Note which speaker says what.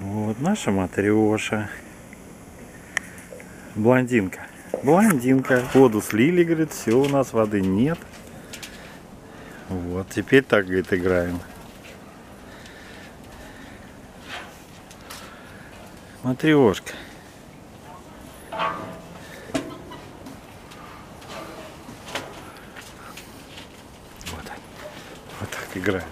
Speaker 1: Вот наша матреша. Блондинка. Блондинка. Воду слили, говорит, все, у нас воды нет. Вот, теперь так, говорит, играем. Матрешка. Вот. Вот так играем.